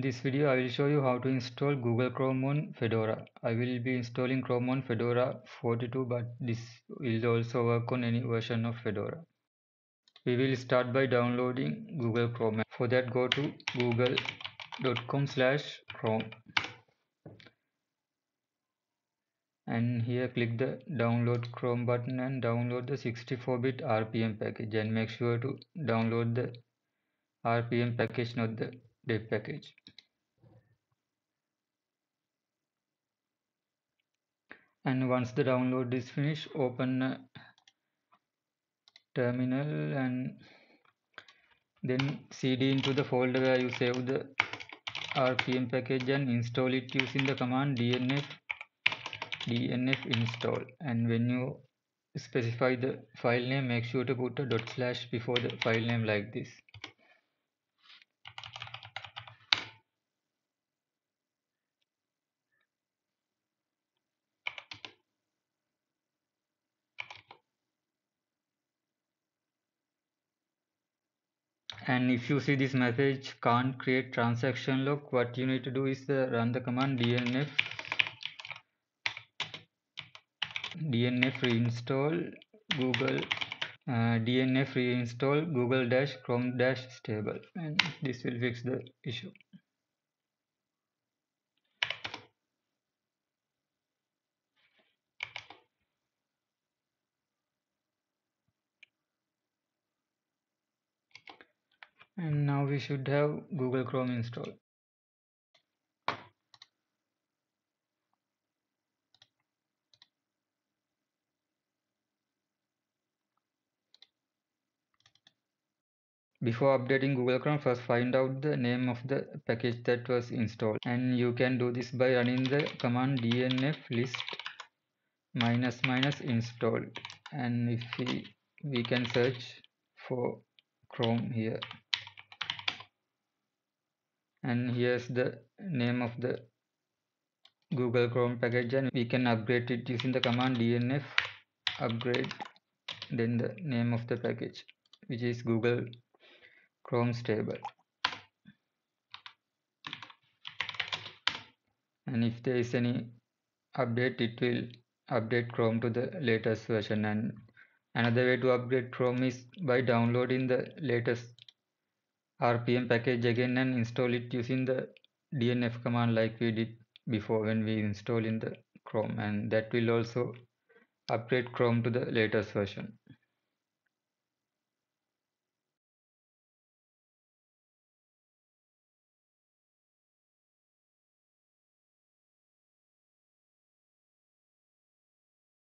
In this video, I will show you how to install Google Chrome on Fedora. I will be installing Chrome on Fedora 42, but this will also work on any version of Fedora. We will start by downloading Google Chrome. For that, go to google.com slash Chrome. And here click the download Chrome button and download the 64-bit RPM package and make sure to download the RPM package, not the package. And once the download is finished, open a terminal and then cd into the folder where you save the RPM package and install it using the command dnf dnf install and when you specify the file name make sure to put a dot slash before the file name like this and if you see this message can't create transaction lock what you need to do is uh, run the command dnf dnf reinstall google uh, dnf reinstall google dash chrome dash stable. And this will fix the issue and now we should have google chrome installed Before updating Google Chrome, first find out the name of the package that was installed. And you can do this by running the command dnf list minus minus installed. And if we, we can search for Chrome here. And here's the name of the Google Chrome package and we can upgrade it using the command dnf upgrade then the name of the package which is Google Chrome stable. And if there is any update it will update Chrome to the latest version. And another way to upgrade Chrome is by downloading the latest RPM package again and install it using the DNF command like we did before when we install in the Chrome and that will also upgrade Chrome to the latest version.